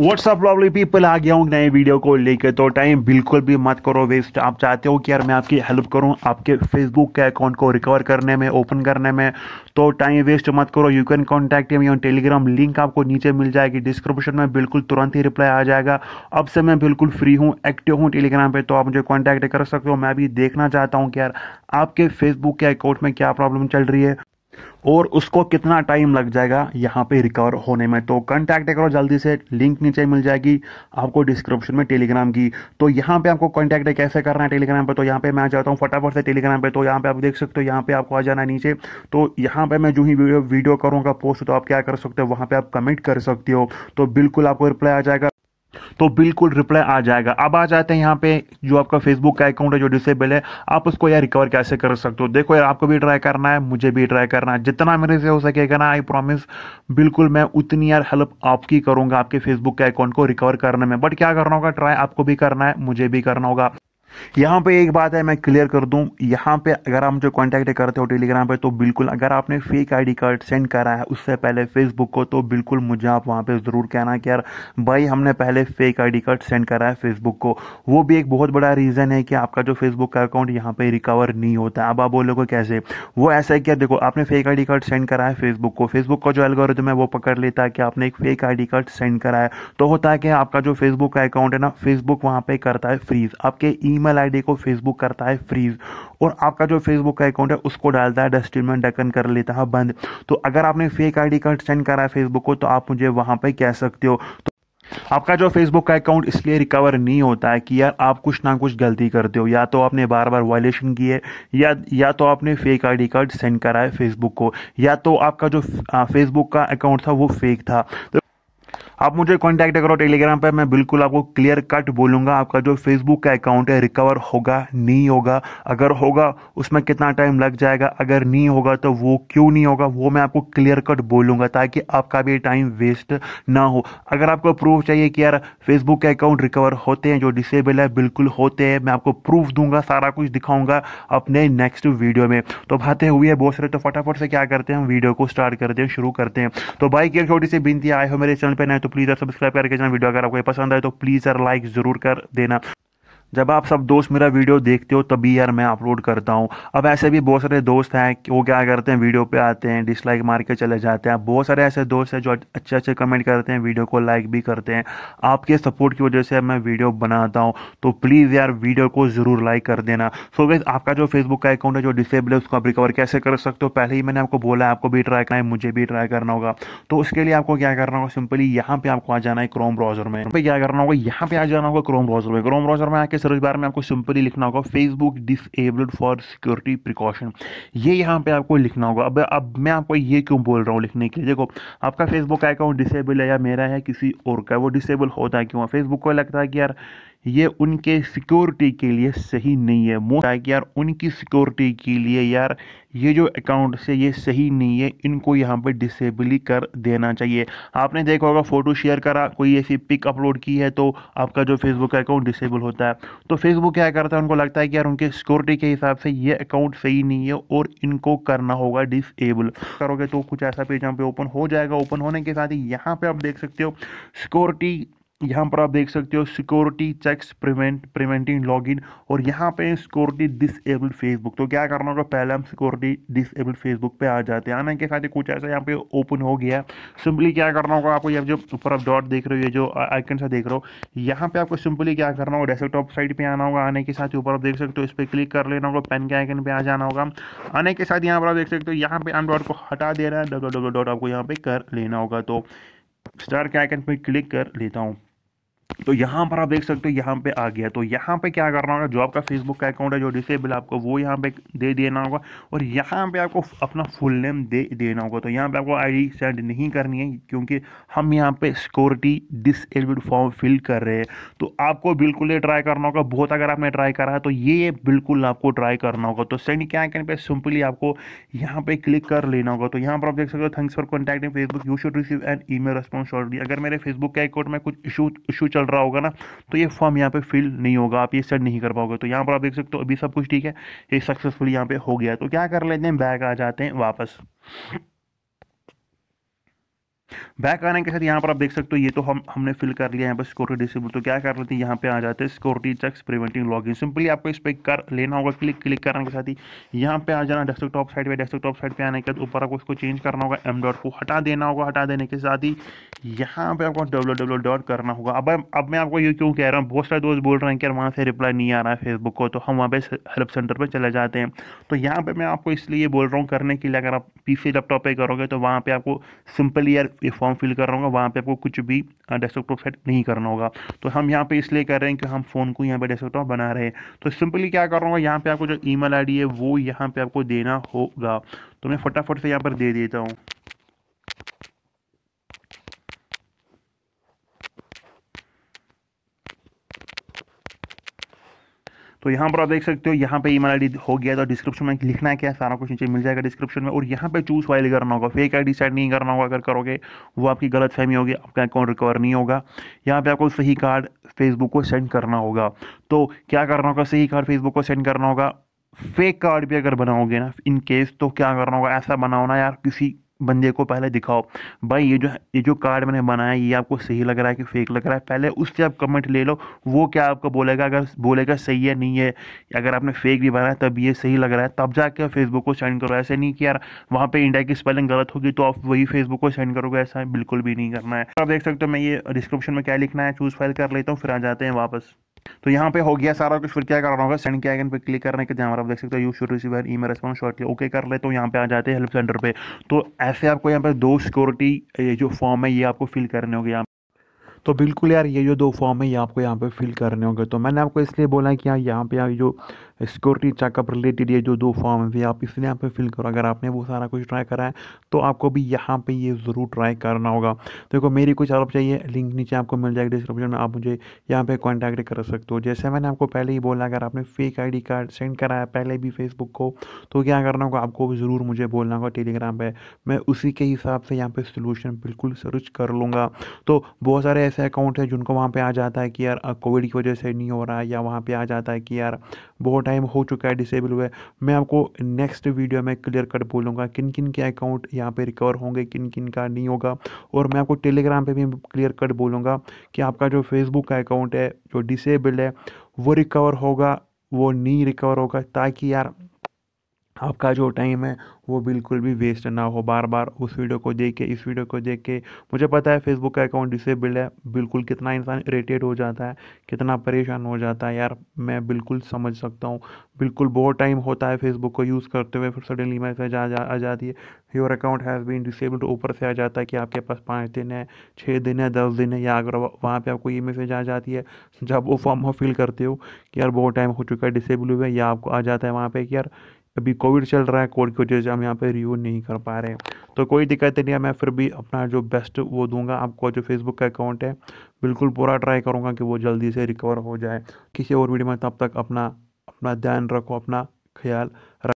WhatsApp lovely people आ गया हूँ नए वीडियो को लेकर। तो टाइम बिल्कुल भी मत करो वेस्ट आप चाहते हो कि यार मैं आपकी हेल्प करूँ, आपके फेसबुक के अकाउंट को रिकवर करने में ओपन करने में तो टाइम वेस्ट मत करो। You can contact me on Telegram link आपको नीचे मिल जाएगी। डिस्क्रिप्शन में बिल्कुल तुरंत ही रिप्लाई आ जाएगा। अब से मैं बिल्कुल फ्री हूँ एक्टिव हूँ टेलीग्राम पर तो आप मुझे कॉन्टैक्ट कर सकते हो। मैं भी देखना चाहता हूँ कि यार आपके फेसबुक के अकाउंट में क्या प्रॉब्लम चल रही है। और उसको कितना टाइम लग जाएगा यहाँ पे रिकवर होने में? तो कॉन्टैक्ट करो जल्दी से लिंक नीचे मिल जाएगी आपको डिस्क्रिप्शन में टेलीग्राम की। तो यहाँ पे आपको कॉन्टैक्ट कैसे करना है टेलीग्राम पे? तो यहाँ पे मैं आ जाता हूँ फटाफट से टेलीग्राम पे। तो यहाँ पे आप देख सकते हो, यहाँ पे आपको आ जाना है नीचे। तो यहाँ पे मैं जो ही वीडियो करूँगा पोस्ट तो आप क्या कर सकते हो, वहाँ पे आप कमेंट कर सकते हो। तो बिल्कुल आपको रिप्लाई आ जाएगा। तो बिल्कुल रिप्लाई आ जाएगा। अब आ जाते हैं यहाँ पे जो आपका फेसबुक का अकाउंट है, जो डिसेबल है, आप उसको यार रिकवर कैसे कर सकते हो? देखो यार, आपको भी ट्राई करना है, मुझे भी ट्राई करना है। जितना मेरे से हो सकेगा ना आई प्रॉमिस बिल्कुल मैं उतनी यार हेल्प आपकी करूँगा, आपके फेसबुक के अकाउंट को रिकवर करने में। बट क्या करना होगा? ट्राई आपको भी करना है, मुझे भी करना होगा। यहाँ पे एक बात है, मैं क्लियर कर दूँ। यहाँ पे अगर आप मुझे कांटेक्ट करते हो टेलीग्राम पे तो बिल्कुल अगर आपने फेक आईडी कार्ड सेंड करा है, उससे पहले फेसबुक को तो बिल्कुल मुझे आप वहाँ पे ज़रूर कहना कि यार, भाई, हमने पहले फेक आईडी कार्ड सेंड करा है फेसबुक को। वो भी एक बहुत बड़ा रीज़न है कि आपका जो फेसबुक का अकाउंट यहाँ पे रिकवर नहीं होता अब आप बोलोगे कैसे? वो ऐसा है क्या देखो, आपने फेक आईडी कार्ड सेंड करा है फेसबुक को। फेसबुक का जो एल्गोरिथम है, वो पकड़ लेता है कि आपने एक फेक आईडी कार्ड सेंड करा है। तो होता है कि आपका जो फेसबुक का अकाउंट है ना फेसबुक वहाँ पर करता है फ्रीज आपके ईमेल आईडी को फेसबुक करता है फ्रीज। और आपका जो फेसबुक का अकाउंट है, उसको डालता है, डस्टबिन में डकन कर लेता है, बंद। तो अगर आपने फेक आईडी कार्ड सेंड करा है फेसबुक को तो आप मुझे वहाँ पे कह सकते हो। तो आपका जो फेसबुक का अकाउंट, इसलिए रिकवर नहीं होता है कि यार आप कुछ ना कुछ गलती करते हो। या तो आपने बार बार वायलेशन की है, या या तो आपने फेक आईडी कार्ड सेंड करा है फेसबुक को। या तो आपका जो फेसबुक का अकाउंट था, वो फेक था। तो आप मुझे कांटेक्ट करो टेलीग्राम पर मैं बिल्कुल आपको क्लियर कट बोलूँगा। आपका जो फेसबुक का अकाउंट है रिकवर होगा, नहीं होगा? अगर होगा, उसमें कितना टाइम लग जाएगा? अगर नहीं होगा तो वो क्यों नहीं होगा? वो मैं आपको क्लियर कट बोलूँगा, ताकि आपका भी टाइम वेस्ट ना हो। अगर आपको प्रूफ चाहिए कि यार फेसबुक के अकाउंट रिकवर होते हैं, जो डिसेबल है, बिल्कुल होते हैं, मैं आपको प्रूफ दूँगा, सारा कुछ दिखाऊँगा अपने नेक्स्ट वीडियो में। तो बातें हुई है बहुत सारे तो फटाफट से क्या करते हैं, हम वीडियो को स्टार्ट करते हैं, शुरू करते हैं। तो भाई की छोटी सी बिनती, आए हो मेरे चैनल पर ना तो प्लीज़ सब्सक्राइब करके जाना वीडियो अगर आपको पसंद आए तो प्लीज़ यार लाइक ज़रूर कर देना। जब आप सब दोस्त मेरा वीडियो देखते हो, तभी यार मैं अपलोड करता हूँ। अब ऐसे भी बहुत सारे दोस्त हैं, कि वो क्या करते हैं, वीडियो पे आते हैं डिसलाइक मार के चले जाते हैं। बहुत सारे ऐसे दोस्त हैं जो अच्छे अच्छे कमेंट करते हैं, वीडियो को लाइक भी करते हैं। आपके सपोर्ट की वजह से मैं वीडियो बनाता हूँ। तो प्लीज़ यार वीडियो को ज़रूर लाइक कर देना। सो गैस आपका जो फेसबुक का अकाउंट है, जो डिसेबल है, उसको आप रिकवर कैसे कर सकते हो? पहले ही मैंने आपको बोला है, आपको भी ट्राई करना है, मुझे भी ट्राई करना होगा। तो उसके लिए आपको क्या करना होगा सिंपली यहाँ पे आपको आ जाना है क्रोम ब्राउज़र में। क्या करना होगा, यहाँ पे आ जाना होगा क्रोम ब्राउज़र में। क्रोम ब्राउज़र में आके सर्च बार में आपको सिंपली लिखना होगा Facebook disabled for security precaution ये यहाँ पे आपको लिखना होगा। अब अब मैं आपको ये क्यों बोल रहा हूँ लिखने के लिए? देखो, आपका फेसबुक का अकाउंट डिसेबल है या मेरा है किसी और का, वो डिसेबल होता है क्यों? फेसबुक को लगता है कि यार ये उनके सिक्योरिटी के लिए सही नहीं है। मोस्ट कि यार उनकी सिक्योरिटी के लिए यार ये जो अकाउंट से ये सही नहीं है, इनको यहाँ पे डिसेबल ही कर देना चाहिए। आपने देखा होगा फ़ोटो शेयर करा, कोई ऐसी पिक अपलोड की है तो आपका जो फेसबुक का अकाउंट डिसेबल होता है। तो फेसबुक क्या करता है? उनको लगता है कि यार उनके सिक्योरिटी के हिसाब से ये अकाउंट सही नहीं है और इनको करना होगा डिसेबल करोगे तो कुछ ऐसा पेज यहाँ पे ओपन हो जाएगा। ओपन होने के साथ ही यहाँ पे आप देख सकते हो सिक्योरिटी यहाँ पर आप देख सकते हो security checks prevent preventing login और यहाँ पे सिक्योरिटी डिसेबल्ड फेसबुक तो क्या करना होगा? पहले हम सिक्योरिटी डिसेबल्ड फेसबुक पे आ जाते हैं। आने के साथ ही कुछ ऐसा यहाँ पे ओपन हो गया सिंपली क्या करना होगा आपको? ये जो ऊपर आप डॉट देख रहे हो, ये जो आइकन सा देख रहे हो, यहाँ पे आपको सिंपली क्या करना होगा? डेस्कटॉप साइड पर आना होगा। आने के साथ ही ऊपर आप देख सकते हो, इस पर क्लिक कर लेना होगा। पेन के आइकन पर आ जाना होगा। आने के साथ यहाँ पर आप देख सकते हो, यहाँ पे डॉट को हटा देना है। डब्ल्यू डॉट आपको यहाँ पे कर लेना होगा। तो स्टार के आइकन पे क्लिक कर लेता हूँ। तो यहाँ पर आप देख सकते हो, यहाँ पे आ गया। तो यहाँ पे क्या करना होगा, जो आपका फेसबुक का अकाउंट है, जो डिसेबल आपको, वो यहाँ पे दे देना होगा और यहाँ पे आपको अपना फुल नेम दे देना होगा। तो यहाँ पे आपको आईडी सेंड नहीं करनी है, क्योंकि हम यहाँ पे सिक्योरिटी डिसेबल्ड फॉर्म फिल कर रहे हैं। तो आपको बिल्कुल ये ट्राई करना होगा, बहुत अगर आपने ट्राई करा है तो ये बिल्कुल आपको ट्राई करना होगा। तो सेंड क्या आइकन पे सिंपली आपको यहाँ पे क्लिक कर लेना होगा। तो यहाँ पर आप देख सकते हो thanks for contacting Facebook you should receive an email अगर मेरे फेसबुक के अकाउंट में कुछ इशू इशू चल रहा होगा ना तो ये फॉर्म यहाँ पे फिल नहीं होगा, आप ये सेट नहीं कर पाओगे। तो यहाँ पर आप देख सकते हो, अभी सब कुछ ठीक है, ये सक्सेसफुल यहाँ पे हो गया तो क्या कर लेते हैं बैग आ जाते हैं वापस। बैक आने के साथ यहाँ पर आप देख सकते हो, ये तो हम, हमने फिल कर लिया यहाँ पर सिक्योरिटी डिसेबल तो क्या कर लेते हैं यहाँ पे आ जाते हैं security checks preventing login simply आपको इस पर कर, लेना होगा क्लिक क्लिक करने के साथ ही। यहाँ पे आ जाना डेस्कटॉप साइड पे डेस्कटॉप साइड पे आने के बाद ऊपर आपको इसको चेंज करना होगा एम डॉट को हटा देना होगा, हटा देने के साथ ही। यहाँ पर आपको डब्ल्यू डब्ल्यू डॉट करना होगा। अब अब मैं आपको ये क्यों कह रहा हूँ? बहुत सारे दोस्त बोल रहे हैं कि यार वहाँ से रिप्लाई नहीं आ रहा है फेसबुक को तो हम वहाँ पे हेल्प सेंटर पर चले जाते हैं। तो यहाँ पर मैं आपको इसलिए बोल रहा हूँ, करने के लिए अगर आप पीसी लैपटॉप पे करोगे तो वहाँ पर आपको सिंपली यार फॉर्म फिल कर रहा होगा वहाँ पे आपको कुछ भी डेस्कटॉप सेट नहीं करना होगा। तो हम यहाँ पे इसलिए कर रहे हैं कि हम फ़ोन को यहाँ पे डेस्कटॉप बना रहे हैं। तो सिंपली क्या कर रहा हूँ, यहाँ पे आपको जो ईमेल आईडी है, वो यहाँ पे आपको देना होगा। तो मैं फटाफट से यहाँ पर दे देता हूँ। तो यहाँ पर आप देख सकते हो, यहाँ पे ईमेल आईडी हो गया तो डिस्क्रिप्शन में लिखना है क्या सारा कुछ नीचे मिल जाएगा डिस्क्रिप्शन में। और यहाँ पे चूज़ फ़ाइल करना होगा फेक आईडी सेट नहीं करना होगा अगर करोगे, वो आपकी गलत फहमी होगी, आपका अकाउंट रिकवर नहीं होगा। यहाँ पे आपको सही कार्ड फेसबुक को सेंड करना होगा। तो क्या करना होगा, सही कार्ड फेसबुक को सेंड करना होगा। फेक कार्ड भी अगर बनाओगे ना इन केस तो क्या करना होगा, ऐसा बनाओ ना यार, किसी बंदे को पहले दिखाओ। भाई, ये जो ये जो कार्ड मैंने बनाया, ये आपको सही लग रहा है कि फेक लग रहा है? पहले उससे आप कमेंट ले लो, वो क्या आपको बोलेगा? अगर बोलेगा सही है, नहीं है, अगर आपने फेक भी बनाया, तब ये सही लग रहा है। तब जाके फेसबुक को सेंड करो। ऐसे नहीं कि यार, वहाँ पे इंडिया की स्पेलिंग गलत होगी तो आप वही फेसबुक को सेंड करोगे। ऐसा बिल्कुल भी नहीं करना है। आप देख सकते हो, मैं ये डिस्क्रिप्शन में क्या लिखना है चूज़ फ़ाइल कर लेता हूँ, फिर आ जाते हैं वापस। तो यहाँ पे हो गया सारा कुछ, फिर क्या करना होगा? सेंड के आइकन पे क्लिक करने के जहाँ आप देख सकते हो you should receive email response shortly okay कर ले तो यहाँ पे आ जाते हैं हेल्प सेंटर पे। तो ऐसे आपको यहाँ पे दो सिक्योरिटी जो फॉर्म है, ये आपको फिल करने होंगे यहाँ तो बिल्कुल यार, ये जो दो फॉर्म है, ये आपको यहाँ पे फिल करने होंगे। तो मैंने आपको इसलिए बोला कि यार, यहाँ पे यार जो सिक्योरिटी चेकअप रिलेटेड ये जो दो फॉर्म है आप इसलिए यहाँ पे फिल करो। अगर आपने वो सारा कुछ ट्राई करा है तो आपको भी यहाँ पे ये ज़रूर ट्राई करना होगा। देखो, मेरी कुछ हेल्प चाहिए लिंक नीचे आपको मिल जाएगी डिस्क्रिप्शन में। आप मुझे यहाँ पे कॉन्टैक्ट कर सकते हो। जैसे मैंने आपको पहले ही बोला, अगर आपने फेक आईडी कार्ड सेंड करा है, पहले भी फेसबुक को तो क्या करना होगा? आपको ज़रूर मुझे बोलना होगा टेलीग्राम पर मैं उसी के हिसाब से यहाँ पर सोल्यूशन बिल्कुल सर्च कर लूँगा। तो बहुत सारे ऐसे अकाउंट हैं जिनको वहाँ पर आ जाता है कि यार कोविड की वजह से नहीं हो रहा है या वहाँ पर आ जाता है कि यार, बहुत टाइम हो चुका है डिसेबल हुआ है मैं आपको नेक्स्ट वीडियो में क्लियर कट बोलूँगा किन किन के अकाउंट यहाँ पे रिकवर होंगे किन किन का नहीं होगा। और मैं आपको टेलीग्राम पर भी क्लियर कट बोलूँगा कि आपका जो फेसबुक का अकाउंट है, जो डिसेबल्ड है, वो रिकवर होगा, वो नहीं रिकवर होगा, ताकि यार आपका जो टाइम है, वो बिल्कुल भी वेस्ट ना हो। बार बार उस वीडियो को देख के, इस वीडियो को देख के, मुझे पता है फेसबुक का अकाउंट डिसेबल्ड है। बिल्कुल कितना इंसान इरीटेट हो जाता है, कितना परेशान हो जाता है। यार, मैं बिल्कुल समझ सकता हूँ। बिल्कुल बहुत टाइम होता है फेसबुक को यूज़ करते हुए, फिर सडनली मैसेज आ जा, आ जाती है। Your account has been disabled ऊपर से आ जाता है कि आपके पास पाँच दिन है छः दिन है, दस दिन है, या अगर वहाँ पर आपको ये मैसेज आ जाती है, जब वो फॉर्म फिल करते हो कि यार बहुत टाइम हो चुका है डिसेबल हुए, या आपको आ जाता है वहाँ पर कि यार अभी कोविड चल रहा है, कोविड की वजह से हम यहाँ पे रिव्यू नहीं कर पा रहे तो कोई दिक्कत नहीं है, मैं फिर भी अपना जो बेस्ट वो दूँगा। आपको जो फेसबुक का अकाउंट है, बिल्कुल पूरा ट्राई करूँगा कि वो जल्दी से रिकवर हो जाए। किसी और वीडियो में तब तक अपना अपना ध्यान रखो, अपना ख्याल